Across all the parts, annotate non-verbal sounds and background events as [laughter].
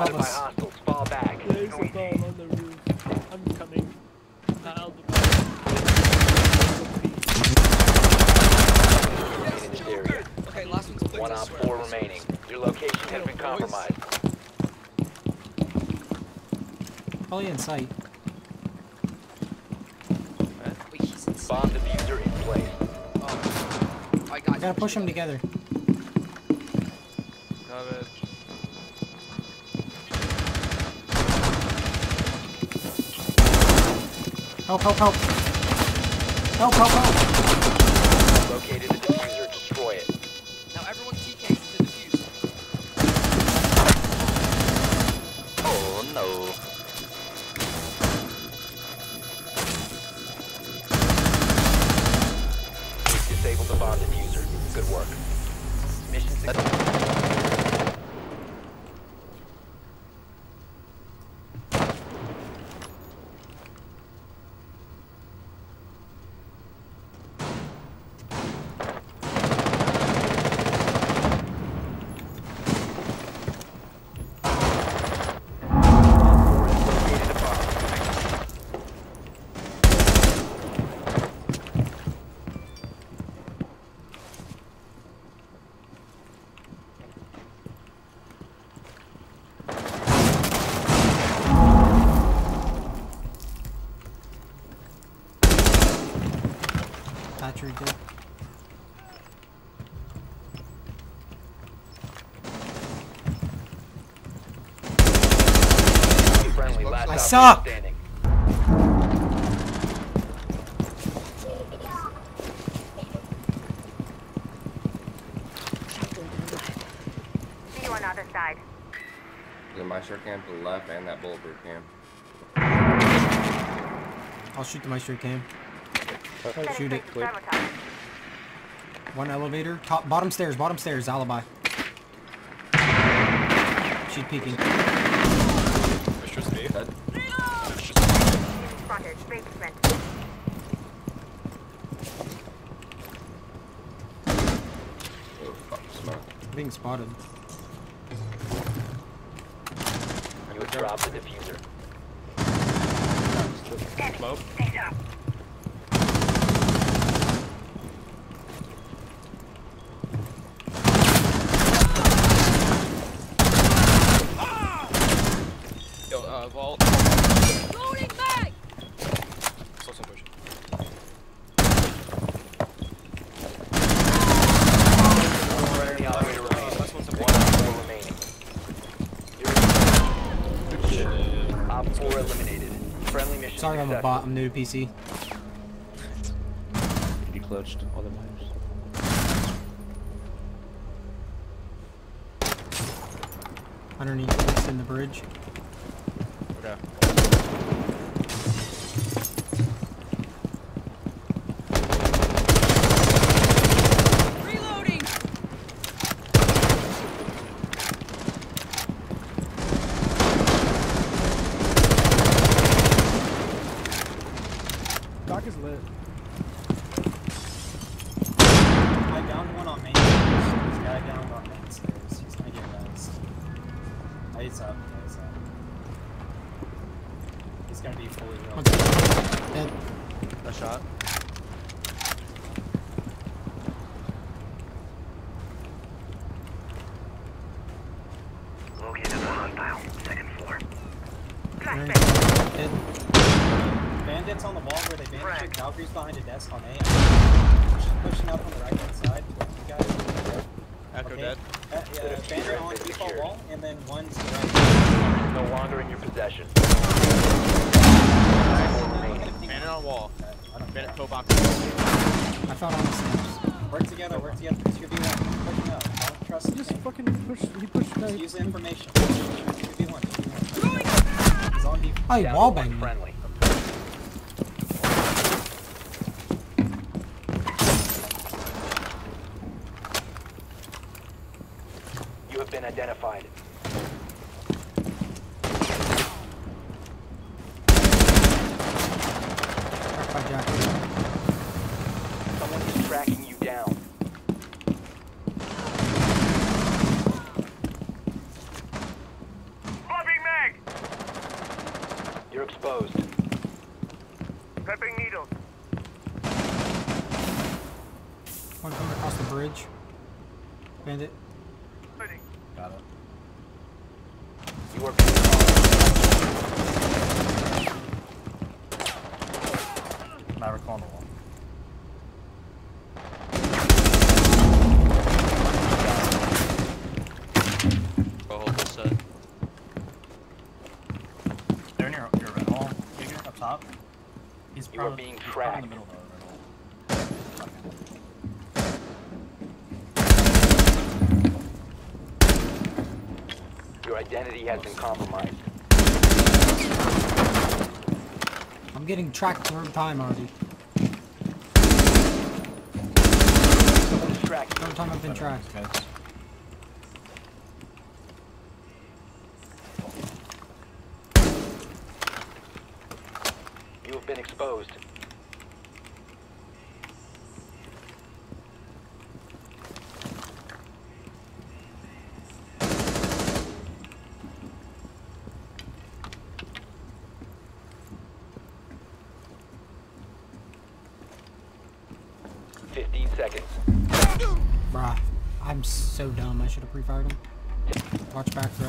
above spotted us. hostiles. Fall back. There's a bomb on the roof. I'm coming. I'll be in. Okay, last one's clear. One I op swear. four remaining. Your location has been compromised. Probably in sight. Wait, he's insane. Bomb defuser in place. Oh. Alright, guys. We gotta push them together. Help, help, help. Help, help, help. Located the defuser. Destroy it. Now everyone TKs the defuse. Oh no. Disable the bomb defuser. Good work. Mission success. Located a bomb. Patrick did. Friendly. I op suck. standing. See you on the other side. The Maestro cam to the left and that bulletproof cam. I'll shoot the Maestro cam. Setting Shoot it. stage to sabotage. One elevator. Top, bottom stairs, bottom stairs, alibi. She's peeking. Mistress B. Dead. Spotted. Basement. Oh fuck, smoke. Being spotted. You have dropped the defuser. Smoke. Uh, vault. Loading mag! Still some pushing. Friendly operator remaining. Last one's One op four remaining. You're op four eliminated. Friendly mission Sorry I'm a bot, I'm new to PC. You clutched all the miners. Underneath this in the bridge. Okay. Reloading! Doc is lit. I downed one on main stairs. There's guy down on main stairs. He's gonna get rezzed. He's up. He's up. He's gonna be fully One Dead. A shot. Located a hostile. Second floor. Flashbang. Dead. Bandits on the wall where they bandaged. Valkyrie's behind a desk on A. She's pushing up on the right hand side. You guys. Echo Okay. dead. Uh, yeah, bandit on default wall, and then one's right. No longer in your possession. Bandit on wall. Okay, I don't Bandit toe box. I found on the stairs. Work together, work together. It's your V1. Pushing up. Don't trust He just team. fucking pushed. He pushed Just use the information. 2v1. 2v1. He's on default. Oh, he Down to wallbanged one me. friendly. You have been identified. tracking you down. Loving Meg. You're exposed. Prepping needles. One coming across the bridge. Bandit. Ready. Got it. You are Maverick on the wall. They're near your red wall. Figure up top. He's You are probably being he's probably in the tracked. middle of the red wall. Your identity has been compromised. I'm getting tracked third time already. Someone's. Third time I've been Better, tracked. guys. You have been exposed. Fifteen seconds. Bruh. I'm so dumb. I should have pre-fired him. Watch back, bro.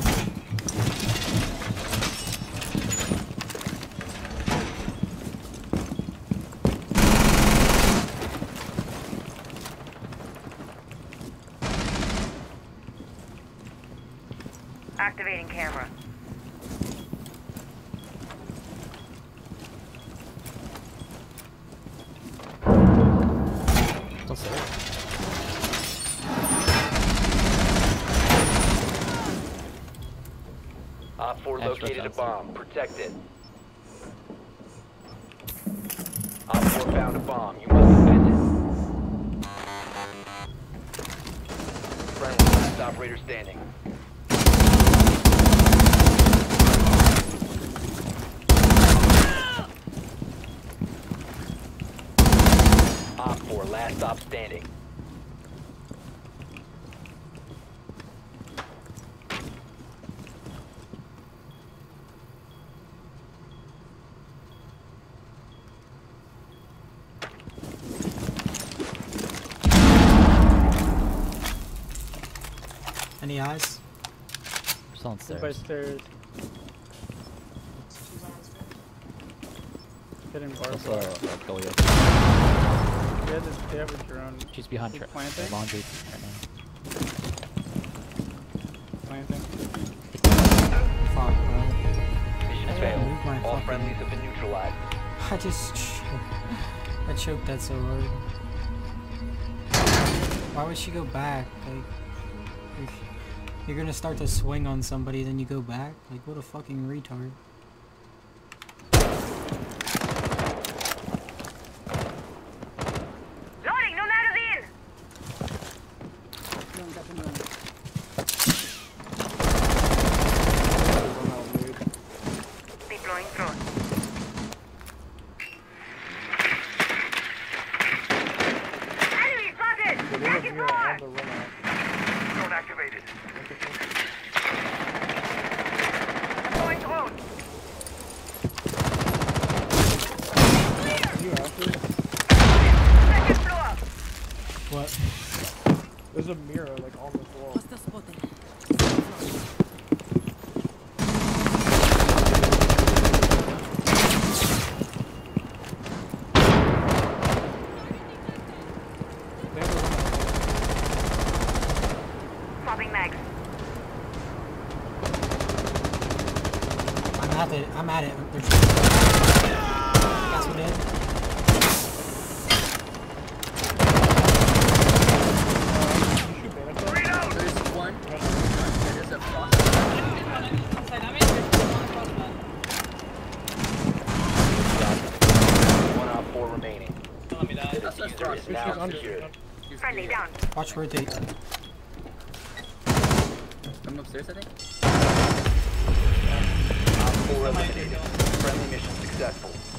Activating camera. 4 Extra located a bomb. Protect it. Op 4 found a bomb. You must defend it. Friendly, last operator standing. Op 4, last stop standing. Any eyes? Still on One stairs. stairs. Hitting bar. Also, uh, Gully up. They have, this, they have a drone She's behind She's tra- planting? laundry right now. planting. Fuck, bro. Mission Move failed. All friendlies have been neutralized. [laughs] I just choked. I choked that so hard. Why would she go back? Like, if you're gonna start to swing on somebody, then you go back? Like, what a fucking retard. Loading, no magazine! Deploying drone. Enemy spotted! Back in! Drone activated. Deploying drone. Second floor. What? There's a mirror like on this wall. Hostile spotted. They have a Swapping mags. I'm at it. I'm at it. There's... Gas one dead. One op 4 remaining. The defuser is now secured. Friendly down. Watch rotate. I'm upstairs, I think. Op 4 eliminated. Friendly mission successful.